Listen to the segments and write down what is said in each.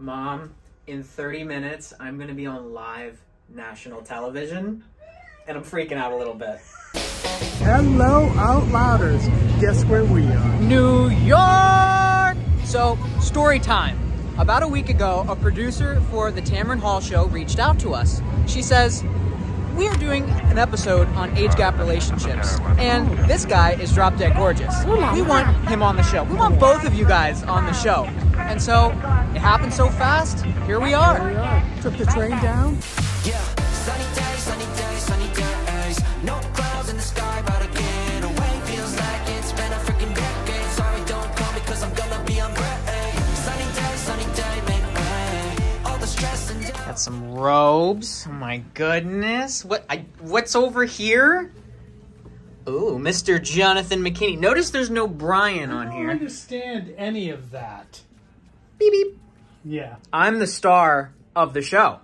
Mom, in 30 minutes, I'm going to be on live national television, and I'm freaking out a little bit. Hello, Outlouders. Guess where we are? New York! So, story time. About a week ago, a producer for the Tamron Hall show reached out to us. She says, we are doing an episode on age gap relationships, and this guy is drop dead gorgeous. We want him on the show. We want both of you guys on the show. And so, it happened so fast, here we are. We are. Took the train down. Yeah, sunny days, sunny days, sunny days. No clouds in the sky, but I get away. Feels like it's been a freaking decade. Sorry, don't call me, cause I'm gonna be on break. Sunny day, sunny day, make way. All the stress and Got some robes. Oh my goodness. What I what's over here? Ooh, Mr. Jonathan McKinney. Notice there's no Brian on here. I don't understand any of that. Beep beep. Yeah. I'm the star of the show.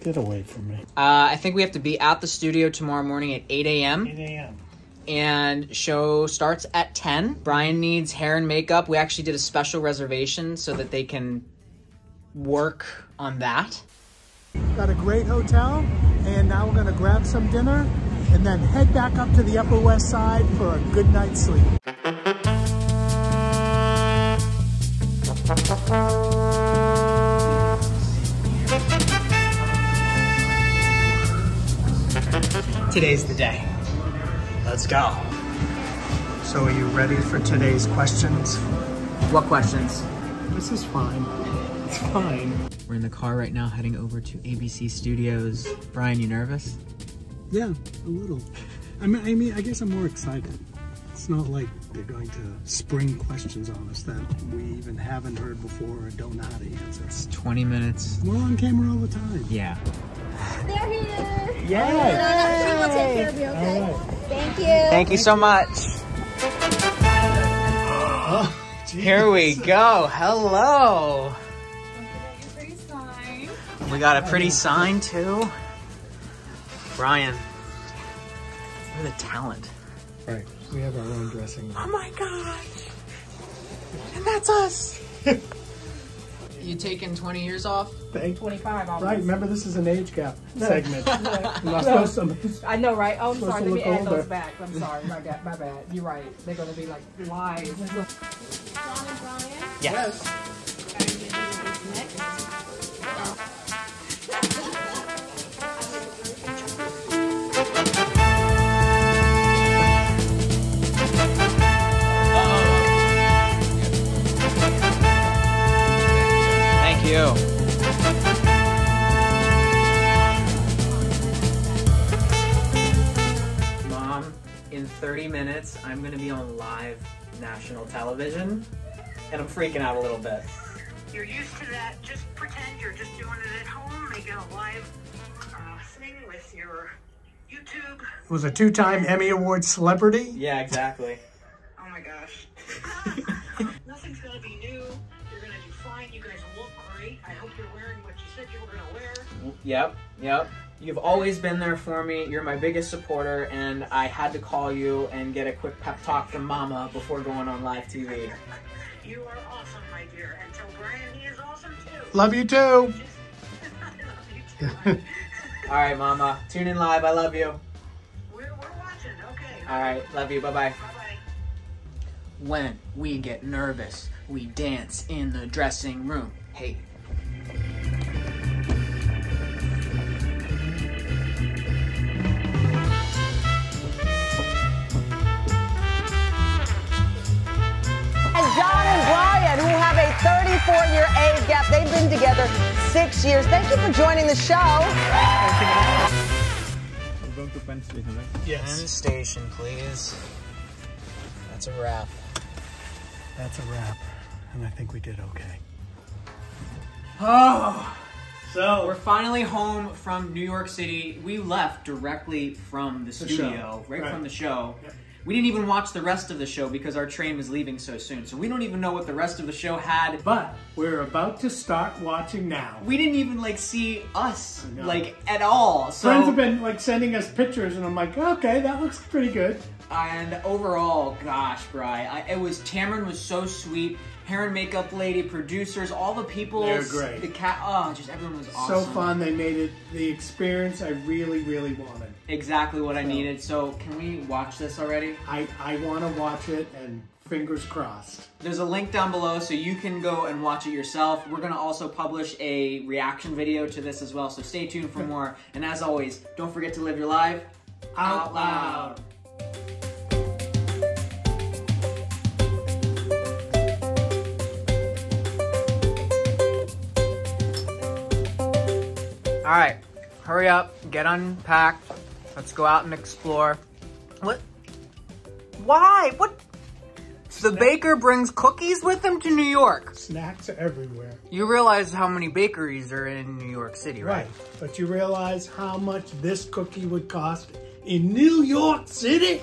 Get away from me. Uh, I think we have to be at the studio tomorrow morning at 8 a.m. 8 a.m. and show starts at 10. Brian needs hair and makeup. We actually did a special reservation so that they can work on that. Got a great hotel, and now we're gonna grab some dinner and then head back up to the Upper West Side for a good night's sleep. Today's the day. Let's go. So, are you ready for today's questions? What questions? This is fine. It's fine. We're in the car right now heading over to ABC Studios. Brian, you nervous? Yeah, a little. I mean, I mean, I guess I'm more excited. It's not like they're going to spring questions on us that we even haven't heard before or don't know how to answer. 20 minutes. We're on camera all the time. Yeah. They're here. Yay! She will take care of you, okay? All right. Thank you. Thank you so much. Oh, here we go. Hello. We got a pretty sign too. Brian, you're the talent. Right. We have our own dressing room. Oh my gosh. And that's us. you taking 20 years off? Thank 25 almost. Right, remember this is an age gap segment. I'm not supposed to. I know, right? Oh, I'm sorry. Let me look add older. those back. I'm sorry. My bad. My bad. You're right. They're going to be like live. Jon and Brian. Yes. Are in 30 minutes, I'm going to be on live national television, and I'm freaking out a little bit. you're used to that, just pretend you're just doing it at home, making a live uh, thing with your YouTube. Was a two-time Emmy Award celebrity. Yeah, exactly. Look great. I hope you're wearing what you said you were gonna wear. Yep, yep. You've always been there for me. You're my biggest supporter, and I had to call you and get a quick pep talk from Mama before going on live TV. You are awesome, my dear. And tell Brian he is awesome too. Love you too. I love you too. All right, Mama. Tune in live. I love you. we're, we're watching. Okay. All right, love you. Bye bye. Bye bye. When we get nervous, we dance in the dressing room. Hey. And Jon and Brian, who have a 34 year age gap, they've been together six years. Thank you for joining the show. We're going to Penn Station, right? Yes. Penn Station, please. That's a wrap. That's a wrap. And I think we did okay. Oh, So we're finally home from New York City. We left directly from the show. studio, right, Right. from the show. Yep. We didn't even watch the rest of the show because our train was leaving so soon. So we don't even know what the rest of the show had. But we're about to start watching now. We didn't even like see us like at all. So Friends have been like sending us pictures, and I'm like, okay, that looks pretty good. And overall, gosh, Bry, I, it was Tamron was so sweet. hair and makeup lady, producers, all the people. They're great. The cat. Oh, just everyone was So fun. They made it the experience I really, really wanted. Exactly what I needed. So can we watch this already? I, I want to watch it and fingers crossed. There's a link down below so you can go and watch it yourself. We're gonna also publish a reaction video to this as well, so stay tuned for more. And as always, don't forget to live your life Out loud. All right, hurry up, get unpacked. Let's go out and explore. What? Why? What? The baker brings cookies with him to New York. Snacks are everywhere. You realize how many bakeries are in New York City, right? Right. But you realize how much this cookie would cost in New York City?